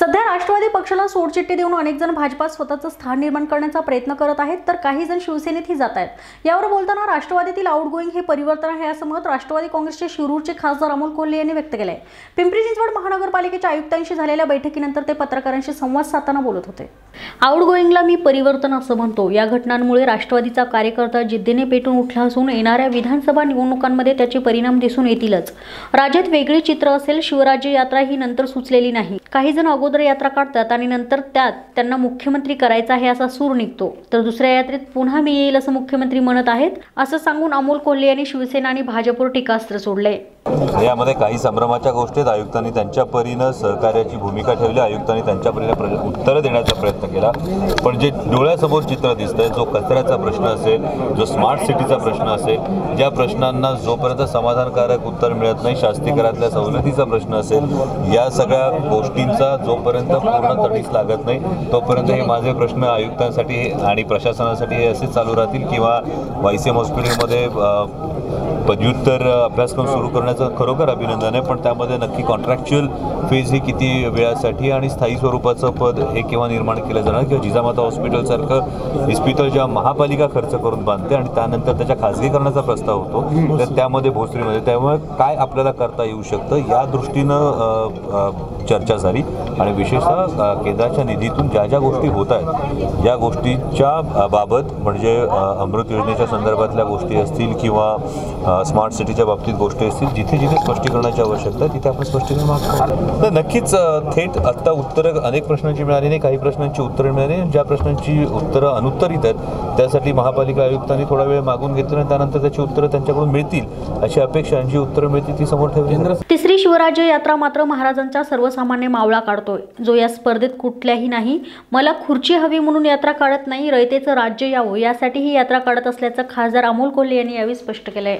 सध्या राष्ट्रवादी पक्षाला सोडचिठ्ठी देऊन अनेक जण भाजपात स्वतःचं स्थान निर्माण करण्याचा प्रयत्न करत आहेत तर काही जण शिवसेनेतही जात आहेत. यावर बोलताना राष्ट्रवादीतील आउटगोईंग हे परिवर्तन आहे असं मत राष्ट्रवादी काँग्रेसचे शिरूरचे खासदार अमोल कोल्हे यांनी व्यक्त केलं आहे पिंपरी चिंचवड महानगरपालिकेच्या आयुक्तांशी झालेल्या बैठकीनंतर ते पत्रकारांशी संवाद साधताना बोलत होते. आउटगोईंगला मी परिवर्तन असं म्हणतो. या घटनांमुळे राष्ट्रवादीचा कार्यकर्ता जिद्दीने पेटून उठला असून येणाऱ्या विधानसभा निवडणुकांमध्ये त्याचे परिणाम दिसून येतीलच. राज्यात वेगळे चित्र असेल शिवराज्य यात्रा ही नंतर सुचलेली नाही. काही जण अगोदर यात्रा काढतात आणि नंतर त्यात त्यांना मुख्यमंत्री करायचा आहे असा सूर निघतो. तर दुसऱ्या यात्रेत पुन्हा मी येईल असं मुख्यमंत्री म्हणत आहेत असं सांगून अमोल कोल्हे यांनी शिवसेना आणि भाजपवर टीकास्त्र सोडले यामध्ये काही संभ्रमाच्या गोष्टीत आयुक्तांनी त्यांच्या परीनं सहकार्याची भूमिका ठेवली. आयुक्तांनी त्यांच्या परीने उत्तरं देण्याचा प्रयत्न केला. पण जे डोळ्यासमोर चित्र दिसतंय जो कचऱ्याचा प्रश्न असेल जो स्मार्ट सिटीचा प्रश्न असेल ज्या प्रश्नांना जोपर्यंत समाधानकारक उत्तर मिळत नाही शास्तीकरातल्या सवलतीचा प्रश्न असेल या सगळ्या गोष्टींचा जोपर्यंत पूर्ण तडीस लागत नाही तोपर्यंत हे माझे प्रश्न आयुक्तांसाठी आणि प्रशासनासाठी हे असेच चालू राहतील किंवा वायसीएम हॉस्पिटलमध्ये पदव्युत्तर अभ्यासक्रम सुरू करण्याचं खरोखर अभिनंदन आहे. पण त्यामध्ये नक्की कॉन्ट्रॅक्च्युअल फेज ही किती वेळासाठी आणि स्थायी स्वरूपाचं पद हे केव्हा निर्माण केलं जाणार? किंवा जिजामाता हॉस्पिटलसारखं इस्पितळ ज्या महापालिका खर्च करून बांधते आणि त्यानंतर त्याच्या खाजगीकरणाचा प्रस्ताव होतो तर त्यामध्ये भोसरीमध्ये. त्यामुळे काय आपल्याला करता येऊ शकतं? या दृष्टीनं चर्चा झाली आणि विशेषतः केंद्राच्या निधीतून ज्या ज्या गोष्टी होत आहेत या गोष्टीच्या बाबत म्हणजे अमृत योजनेच्या संदर्भातल्या गोष्टी असतील किंवा स्मार्ट सिटीच्या बाबतीत गोष्टी असतील जिथे जिथे स्पष्टीकरणाची आवश्यकता तिथे आपण स्पष्टीकरण मागतो तर नक्कीच थेट आत्ता उत्तरं अनेक प्रश्नांची मिळाली नाही काही प्रश्नांची उत्तरं मिळाली नाही. ज्या प्रश्नांची उत्तरं अनुत्तरित आहेत त्यासाठी महापालिका आयुक्तांनी थोडा वेळ मागून घेतलं आणि त्यानंतर त्याची उत्तरं त्यांच्याकडून मिळतील अशी अपेक्षा जी उत्तरं मिळतील ती समोर ठेवली तिसरी शिवराज्य यात्रा मात्र महाराजांचा सर्वसामान्य मावळा काढतोय. जो या स्पर्धेत कुठल्याही नाही. मला खुर्ची हवी म्हणून यात्रा काढत नाही रयतेचं राज्य यावं यासाठी ही यात्रा काढत असल्याचं खासदार अमोल कोल्हे यांनी यावेळी स्पष्ट केलं आहे